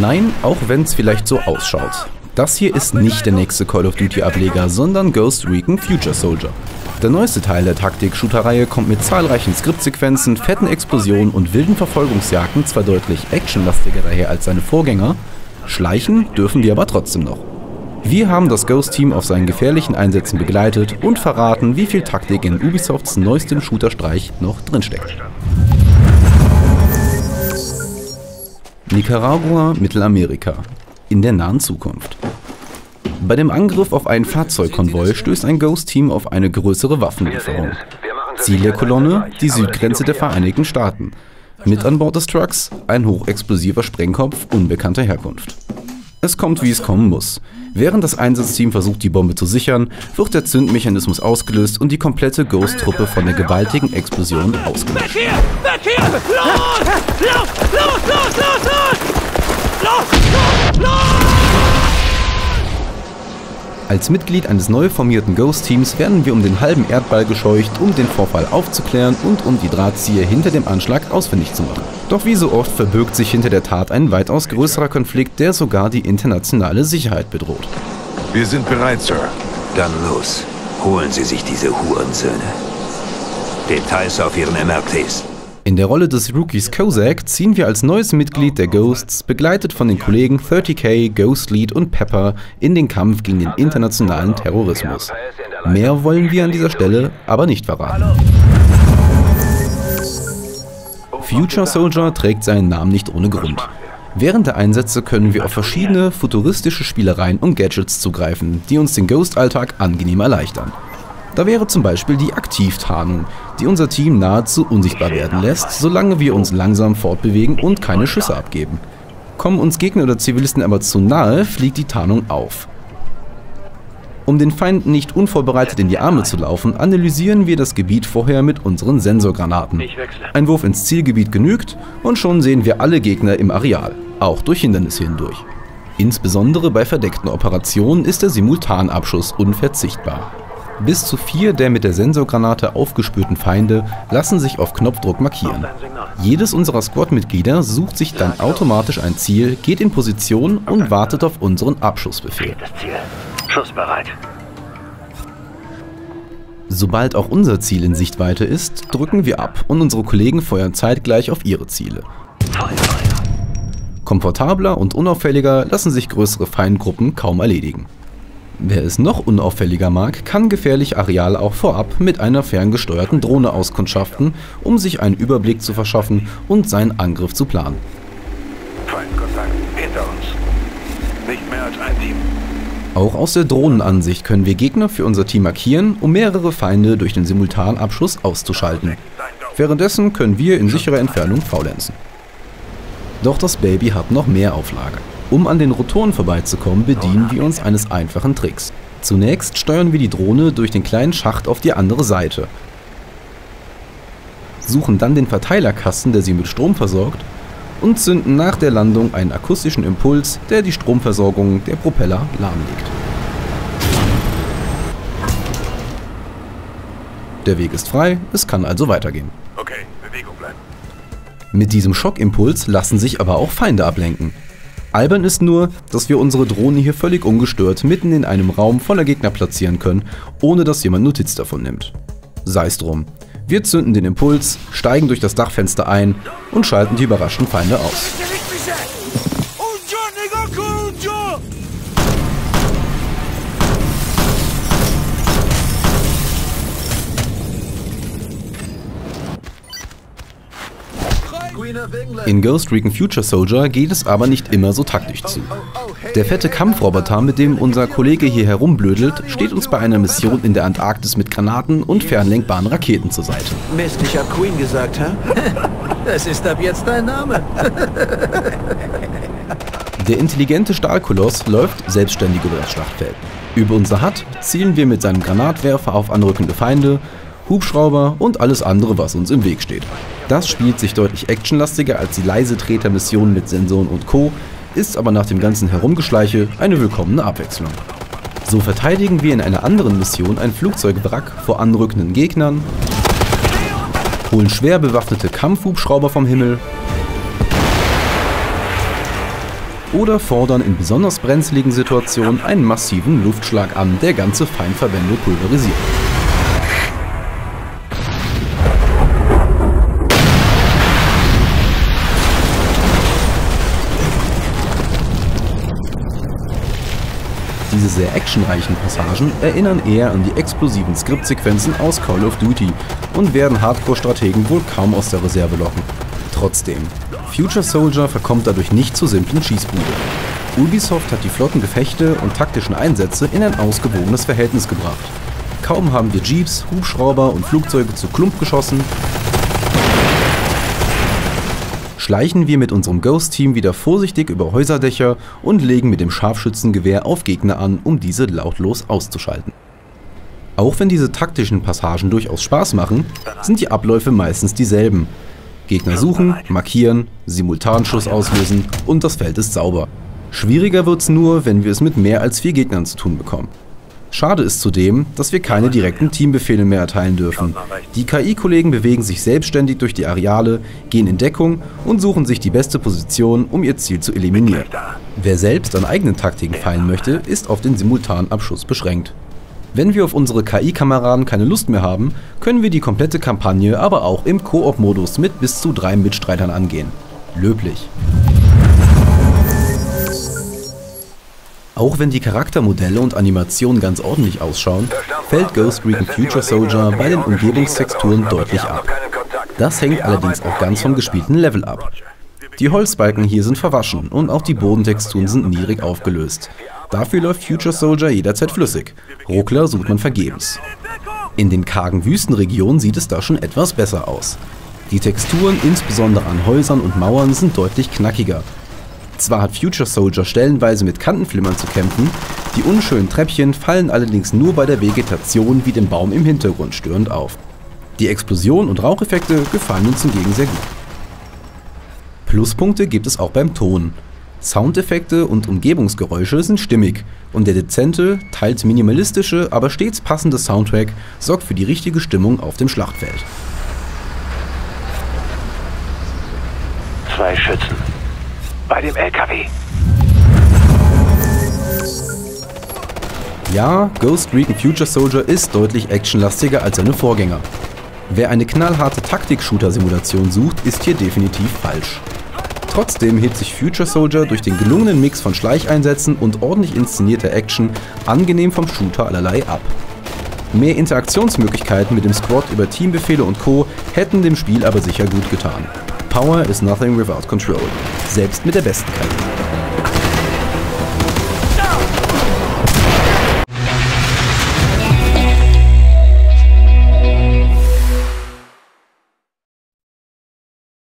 Nein, auch wenn es vielleicht so ausschaut. Das hier ist nicht der nächste Call of Duty Ableger, sondern Ghost Recon Future Soldier. Der neueste Teil der Taktik-Shooter-Reihe kommt mit zahlreichen Skriptsequenzen, fetten Explosionen und wilden Verfolgungsjagden zwar deutlich actionlastiger daher als seine Vorgänger, schleichen dürfen wir aber trotzdem noch. Wir haben das Ghost-Team auf seinen gefährlichen Einsätzen begleitet und verraten, wie viel Taktik in Ubisofts neuestem Shooter-Streich noch drinsteckt. Nicaragua, Mittelamerika. In der nahen Zukunft. Bei dem Angriff auf einen Fahrzeugkonvoi stößt ein Ghost-Team auf eine größere Waffenlieferung. Ziel der Kolonne, die Südgrenze der Vereinigten Staaten. Mit an Bord des Trucks ein hochexplosiver Sprengkopf unbekannter Herkunft. Es kommt, wie es kommen muss. Während das Einsatzteam versucht, die Bombe zu sichern, wird der Zündmechanismus ausgelöst und die komplette Ghost-Truppe von der gewaltigen Explosion ausgelöscht. Weg hier! Weg hier! Los! Als Mitglied eines neu formierten Ghost-Teams werden wir um den halben Erdball gescheucht, um den Vorfall aufzuklären und um die Drahtzieher hinter dem Anschlag ausfindig zu machen. Doch wie so oft verbirgt sich hinter der Tat ein weitaus größerer Konflikt, der sogar die internationale Sicherheit bedroht. Wir sind bereit, Sir. Dann los. Holen Sie sich diese Hurensöhne. Details auf Ihren MRTs. In der Rolle des Rookies Kozak ziehen wir als neues Mitglied der Ghosts, begleitet von den Kollegen 30k, Ghostlead und Pepper, in den Kampf gegen den internationalen Terrorismus. Mehr wollen wir an dieser Stelle aber nicht verraten. Future Soldier trägt seinen Namen nicht ohne Grund. Während der Einsätze können wir auf verschiedene futuristische Spielereien und Gadgets zugreifen, die uns den Ghost-Alltag angenehm erleichtern. Da wäre zum Beispiel die Aktivtarnung, die unser Team nahezu unsichtbar werden lässt, solange wir uns langsam fortbewegen und keine Schüsse abgeben. Kommen uns Gegner oder Zivilisten aber zu nahe, fliegt die Tarnung auf. Um den Feind nicht unvorbereitet in die Arme zu laufen, analysieren wir das Gebiet vorher mit unseren Sensorgranaten. Ein Wurf ins Zielgebiet genügt und schon sehen wir alle Gegner im Areal, auch durch Hindernisse hindurch. Insbesondere bei verdeckten Operationen ist der Simultanabschuss unverzichtbar. Bis zu vier der mit der Sensorgranate aufgespürten Feinde lassen sich auf Knopfdruck markieren. Jedes unserer Squad-Mitglieder sucht sich dann automatisch ein Ziel, geht in Position und wartet auf unseren Abschussbefehl. Schussbereit. Sobald auch unser Ziel in Sichtweite ist, drücken wir ab und unsere Kollegen feuern zeitgleich auf ihre Ziele. Komfortabler und unauffälliger lassen sich größere Feindgruppen kaum erledigen. Wer es noch unauffälliger mag, kann gefährliche Areale auch vorab mit einer ferngesteuerten Drohne auskundschaften, um sich einen Überblick zu verschaffen und seinen Angriff zu planen. Feindkontakt hinter uns. Nicht mehr als ein Team. Auch aus der Drohnenansicht können wir Gegner für unser Team markieren, um mehrere Feinde durch den Simultanabschuss auszuschalten. Währenddessen können wir in sicherer Entfernung faulenzen. Doch das Baby hat noch mehr Auflage. Um an den Rotoren vorbeizukommen, bedienen wir uns eines einfachen Tricks. Zunächst steuern wir die Drohne durch den kleinen Schacht auf die andere Seite, suchen dann den Verteilerkasten, der sie mit Strom versorgt, und zünden nach der Landung einen akustischen Impuls, der die Stromversorgung der Propeller lahmlegt. Der Weg ist frei, es kann also weitergehen. Okay, Bewegung bleiben. Mit diesem Schockimpuls lassen sich aber auch Feinde ablenken. Albern ist nur, dass wir unsere Drohne hier völlig ungestört mitten in einem Raum voller Gegner platzieren können, ohne dass jemand Notiz davon nimmt. Sei's drum. Wir zünden den Impuls, steigen durch das Dachfenster ein und schalten die überraschten Feinde aus. In Ghost Recon Future Soldier geht es aber nicht immer so taktisch zu. Der fette Kampfroboter, mit dem unser Kollege hier herumblödelt, steht uns bei einer Mission in der Antarktis mit Granaten und fernlenkbaren Raketen zur Seite. Mist, ich hab Queen gesagt, hä? Das ist ab jetzt dein Name. Der intelligente Stahlkoloss läuft selbstständig über das Schlachtfeld. Über unser Hut zielen wir mit seinem Granatwerfer auf anrückende Feinde, Hubschrauber und alles andere, was uns im Weg steht. Das spielt sich deutlich actionlastiger als die leise Tretermission mit Sensoren und Co., ist aber nach dem ganzen Herumgeschleiche eine willkommene Abwechslung. So verteidigen wir in einer anderen Mission ein Flugzeugwrack vor anrückenden Gegnern, holen schwer bewaffnete Kampfhubschrauber vom Himmel oder fordern in besonders brenzligen Situationen einen massiven Luftschlag an, der ganze Feindverbände pulverisiert. Diese sehr actionreichen Passagen erinnern eher an die explosiven Skriptsequenzen aus Call of Duty und werden Hardcore-Strategen wohl kaum aus der Reserve locken. Trotzdem, Future Soldier verkommt dadurch nicht zur simplen Schießbude. Ubisoft hat die flotten Gefechte und taktischen Einsätze in ein ausgewogenes Verhältnis gebracht. Kaum haben wir Jeeps, Hubschrauber und Flugzeuge zu Klump geschossen, schleichen wir mit unserem Ghost-Team wieder vorsichtig über Häuserdächer und legen mit dem Scharfschützengewehr auf Gegner an, um diese lautlos auszuschalten. Auch wenn diese taktischen Passagen durchaus Spaß machen, sind die Abläufe meistens dieselben. Gegner suchen, markieren, Simultanschuss auslösen und das Feld ist sauber. Schwieriger wird's nur, wenn wir es mit mehr als vier Gegnern zu tun bekommen. Schade ist zudem, dass wir keine direkten Teambefehle mehr erteilen dürfen. Die KI-Kollegen bewegen sich selbstständig durch die Areale, gehen in Deckung und suchen sich die beste Position, um ihr Ziel zu eliminieren. Wer selbst an eigenen Taktiken feilen möchte, ist auf den Simultanabschuss beschränkt. Wenn wir auf unsere KI-Kameraden keine Lust mehr haben, können wir die komplette Kampagne aber auch im Koop-Modus mit bis zu drei Mitstreitern angehen. Löblich. Auch wenn die Charaktermodelle und Animationen ganz ordentlich ausschauen, fällt Ghost Recon Future Soldier bei den Umgebungstexturen deutlich ab. Das hängt allerdings auch ganz vom gespielten Level ab. Die Holzbalken hier sind verwaschen und auch die Bodentexturen sind niedrig aufgelöst. Dafür läuft Future Soldier jederzeit flüssig. Ruckler sucht man vergebens. In den kargen Wüstenregionen sieht es da schon etwas besser aus. Die Texturen, insbesondere an Häusern und Mauern, sind deutlich knackiger zwar hat Future Soldier stellenweise mit Kantenflimmern zu kämpfen, die unschönen Treppchen fallen allerdings nur bei der Vegetation wie dem Baum im Hintergrund störend auf. Die Explosion und Raucheffekte gefallen uns hingegen sehr gut. Pluspunkte gibt es auch beim Ton. Soundeffekte und Umgebungsgeräusche sind stimmig und der dezente, teils minimalistische, aber stets passende Soundtrack sorgt für die richtige Stimmung auf dem Schlachtfeld. Zwei Schützen bei dem LKW. Ja, Ghost Recon Future Soldier ist deutlich actionlastiger als seine Vorgänger. Wer eine knallharte Taktik-Shooter-Simulation sucht, ist hier definitiv falsch. Trotzdem hebt sich Future Soldier durch den gelungenen Mix von Schleicheinsätzen und ordentlich inszenierter Action angenehm vom Shooter allerlei ab. Mehr Interaktionsmöglichkeiten mit dem Squad über Teambefehle und Co. hätten dem Spiel aber sicher gut getan. Power is nothing without control. Selbst mit der besten KI.